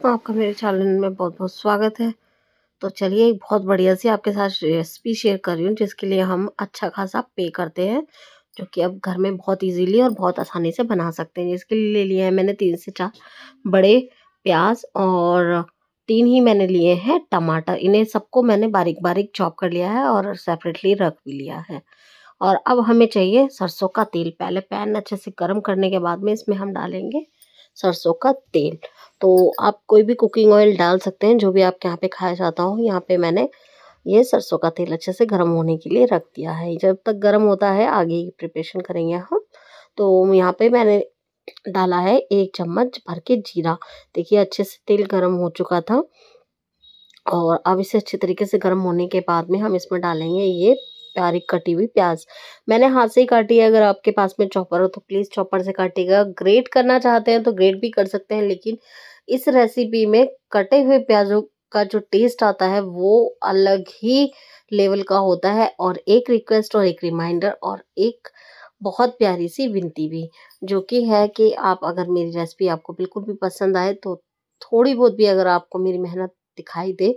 दोस्तों, आपका मेरे चैनल में बहुत बहुत स्वागत है। तो चलिए एक बहुत बढ़िया सी आपके साथ रेसिपी शेयर कर रही हूँ, जिसके लिए हम अच्छा खासा पे करते हैं, जो कि अब घर में बहुत इजीली और बहुत आसानी से बना सकते हैं। जिसके लिए ले लिया है मैंने तीन से चार बड़े प्याज और तीन ही मैंने लिए हैं टमाटर। इन्हें सबको मैंने बारीक बारीक चॉप कर लिया है और सेपरेटली रख भी लिया है। और अब हमें चाहिए सरसों का तेल। पहले पैन अच्छे से गर्म करने के बाद में इसमें हम डालेंगे सरसों का तेल। तो आप कोई भी कुकिंग ऑयल डाल सकते हैं, जो भी आपके यहाँ पे खाया जाता हो। यहाँ पे मैंने ये सरसों का तेल अच्छे से गर्म होने के लिए रख दिया है। जब तक गर्म होता है, आगे की प्रिपरेशन करेंगे हम। तो यहाँ पे मैंने डाला है एक चम्मच भर के जीरा। देखिए, अच्छे से तेल गर्म हो चुका था। और अब इसे अच्छे तरीके से गर्म होने के बाद में हम इसमें डालेंगे ये प्यारी कटी हुई प्याज। मैंने हाथ से ही काटी है, अगर आपके पास में चॉपर हो तो प्लीज़ चॉपर से काटिएगा। ग्रेट करना चाहते हैं तो ग्रेट भी कर सकते हैं, लेकिन इस रेसिपी में कटे हुए प्याजों का जो टेस्ट आता है, वो अलग ही लेवल का होता है। और एक रिक्वेस्ट और एक रिमाइंडर और एक बहुत प्यारी सी विनती भी, जो कि है कि आप अगर मेरी रेसिपी आपको बिल्कुल भी पसंद आए तो थोड़ी बहुत भी अगर आपको मेरी मेहनत दिखाई दे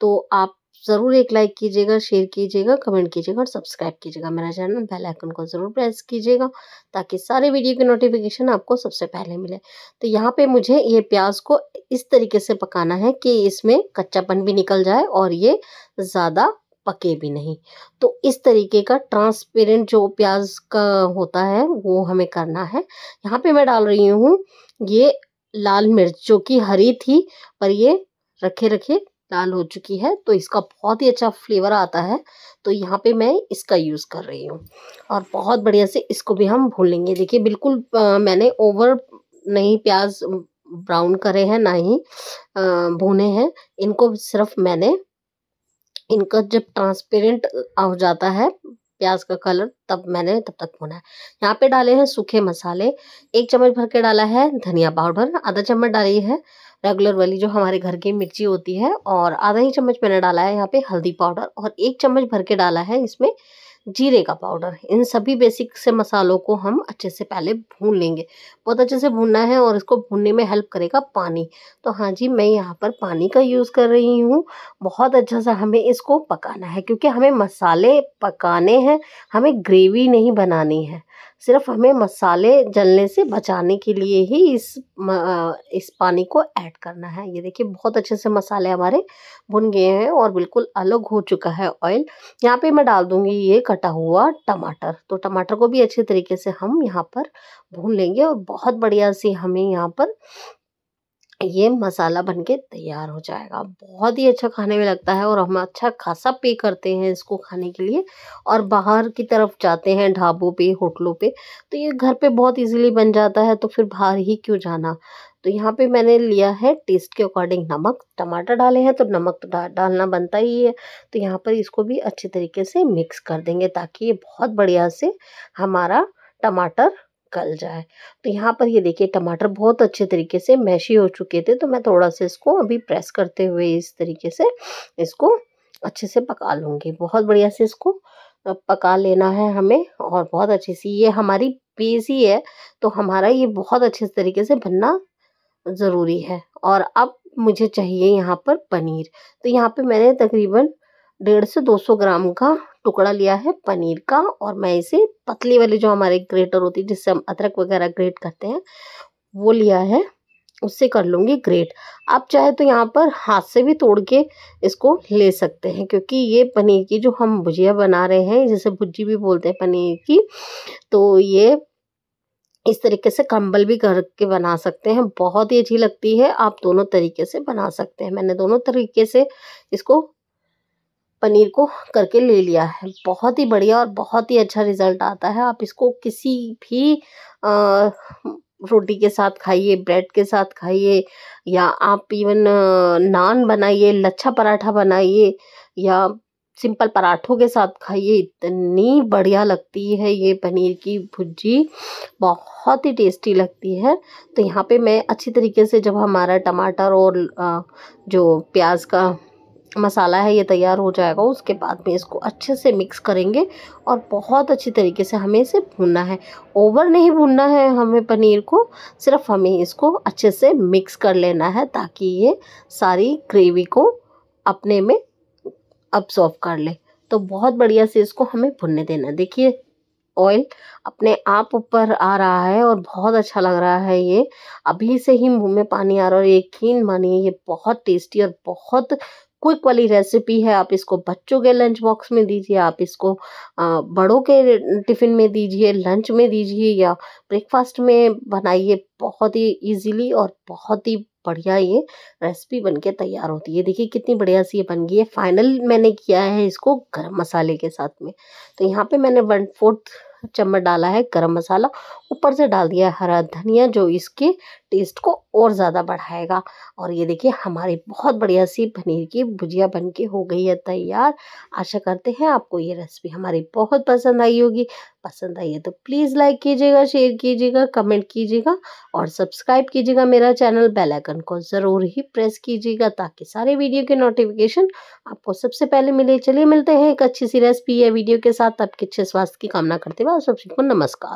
तो आप ज़रूर एक लाइक कीजिएगा शेयर कीजिएगा कमेंट कीजिएगा और सब्सक्राइब कीजिएगा। मेरा चैनल बेल आइकन को ज़रूर प्रेस कीजिएगा ताकि सारे वीडियो की नोटिफिकेशन आपको सबसे पहले मिले। तो यहाँ पे मुझे ये प्याज को इस तरीके से पकाना है कि इसमें कच्चापन भी निकल जाए और ये ज़्यादा पके भी नहीं। तो इस तरीके का ट्रांसपेरेंट जो प्याज का होता है, वो हमें करना है। यहाँ पे मैं डाल रही हूँ ये लाल मिर्च, जो कि हरी थी, पर ये रखे रखे लाल हो चुकी है तो इसका बहुत ही अच्छा फ्लेवर आता है। तो यहाँ पे मैं इसका यूज़ कर रही हूँ। और बहुत बढ़िया से इसको भी हम भून लेंगे देखिए बिल्कुल आ, मैंने ओवर नहीं प्याज ब्राउन करे हैं ना ही भुने हैं। इनको सिर्फ़ मैंने इनका जब ट्रांसपेरेंट हो जाता है प्याज का कलर तब मैंने तब तक भुना है। यहाँ पे डाले हैं सूखे मसाले, एक चम्मच भर के डाला है धनिया पाउडर, आधा चम्मच डाली है रेगुलर वाली जो हमारे घर की मिर्ची होती है, और आधा ही चम्मच मैंने डाला है यहाँ पे हल्दी पाउडर, और एक चम्मच भर के डाला है इसमें जीरे का पाउडर। इन सभी बेसिक से मसालों को हम अच्छे से पहले भून लेंगे। बहुत अच्छे से भूनना है और इसको भूनने में हेल्प करेगा पानी। तो हाँ जी, मैं यहाँ पर पानी का यूज़ कर रही हूँ। बहुत अच्छा सा हमें इसको पकाना है क्योंकि हमें मसाले पकाने हैं, हमें ग्रेवी नहीं बनानी है। सिर्फ़ हमें मसाले जलने से बचाने के लिए ही इस इस पानी को ऐड करना है। ये देखिए, बहुत अच्छे से मसाले हमारे भुन गए हैं और बिल्कुल अलग हो चुका है ऑयल। यहाँ पे मैं डाल दूँगी ये कटा हुआ टमाटर। तो टमाटर को भी अच्छे तरीके से हम यहाँ पर भून लेंगे और बहुत बढ़िया से हमें यहाँ पर ये मसाला बन के तैयार हो जाएगा। बहुत ही अच्छा खाने में लगता है और हम अच्छा खासा पे करते हैं इसको खाने के लिए और बाहर की तरफ़ जाते हैं ढाबों पे होटलों पे तो ये घर पे बहुत इजीली बन जाता है तो फिर बाहर ही क्यों जाना? तो यहाँ पे मैंने लिया है टेस्ट के अकॉर्डिंग नमक। टमाटर डाले हैं तो नमक तो डा, डालना बनता ही है। तो यहाँ पर इसको भी अच्छे तरीके से मिक्स कर देंगे ताकि ये बहुत बढ़िया से हमारा टमाटर गल जाए। तो यहाँ पर ये देखिए टमाटर बहुत अच्छे तरीके से मैशी हो चुके थे तो मैं थोड़ा सा इसको अभी प्रेस करते हुए इस तरीके से इसको अच्छे से पका लूँगी। बहुत बढ़िया से इसको पका लेना है हमें और बहुत अच्छी सी ये हमारी पीस ही है तो हमारा ये बहुत अच्छे तरीके से बनना ज़रूरी है। और अब मुझे चाहिए यहाँ पर पनीर। तो यहाँ पे मैंने तकरीबन डेढ़ से दो सौ ग्राम का टुकड़ा लिया है पनीर का और मैं इसे पतली वाली जो हमारे ग्रेटर होती है, जिससे हम अदरक वगैरह ग्रेट करते हैं, वो लिया है। उससे कर लूँगी ग्रेट। आप चाहे तो यहाँ पर हाथ से भी तोड़ के इसको ले सकते हैं, क्योंकि ये पनीर की जो हम भुजिया बना रहे हैं, जिसे भुजी भी बोलते हैं पनीर की तो ये इस तरीके से कंबल भी करके बना सकते हैं। बहुत ही अच्छी लगती है, आप दोनों तरीके से बना सकते हैं। मैंने दोनों तरीके से इसको पनीर को करके ले लिया है। बहुत ही बढ़िया और बहुत ही अच्छा रिज़ल्ट आता है। आप इसको किसी भी रोटी के साथ खाइए, ब्रेड के साथ खाइए, या आप इवन नान बनाइए, लच्छा पराठा बनाइए, या सिंपल पराठों के साथ खाइए, इतनी बढ़िया लगती है ये पनीर की भुजी बहुत ही टेस्टी लगती है। तो यहाँ पे मैं अच्छी तरीके से जब हमारा टमाटर और जो प्याज का मसाला है, ये तैयार हो जाएगा, उसके बाद में इसको अच्छे से मिक्स करेंगे और बहुत अच्छी तरीके से हमें इसे भूनना है। ओवर नहीं भूनना है हमें पनीर को, सिर्फ़ हमें इसको अच्छे से मिक्स कर लेना है ताकि ये सारी ग्रेवी को अपने में अब्सॉर्व कर ले। तो बहुत बढ़िया से इसको हमें भुनने देना देखिए ऑयल अपने आप ऊपर आ रहा है और बहुत अच्छा लग रहा है ये। अभी से ही मुँह में पानी आ रहा है और यकीन मानिए, ये बहुत टेस्टी और बहुत क्विक वाली रेसिपी है, आप इसको बच्चों के लंच बॉक्स में दीजिए, आप इसको बड़ों के टिफ़िन में दीजिए लंच में दीजिए या ब्रेकफास्ट में बनाइए, बहुत ही इजीली और बहुत ही बढ़िया ये रेसिपी बनके तैयार होती है। देखिए कितनी बढ़िया सी ये बन गई है। फाइनल मैंने किया है इसको गरम मसाले के साथ में। तो यहाँ पे मैंने वन फोर्थ चम्मच डाला है गरम मसाला। ऊपर से डाल दिया है हरा धनिया जो इसके टेस्ट को और ज़्यादा बढ़ाएगा। और ये देखिए, हमारी बहुत बढ़िया सी पनीर की भुजिया बन के हो गई है तैयार। आशा करते हैं आपको ये रेसिपी हमारी बहुत पसंद आई होगी। पसंद आई है तो प्लीज़ लाइक कीजिएगा शेयर कीजिएगा कमेंट कीजिएगा और सब्सक्राइब कीजिएगा मेरा चैनल बेल आइकन को ज़रूर ही प्रेस कीजिएगा ताकि सारे वीडियो के नोटिफिकेशन आपको सबसे पहले मिले। चलिए मिलते हैं एक अच्छी सी रेसिपी या वीडियो के साथ। आपके अच्छे स्वास्थ्य की कामना करते हुए आप सबको नमस्कार।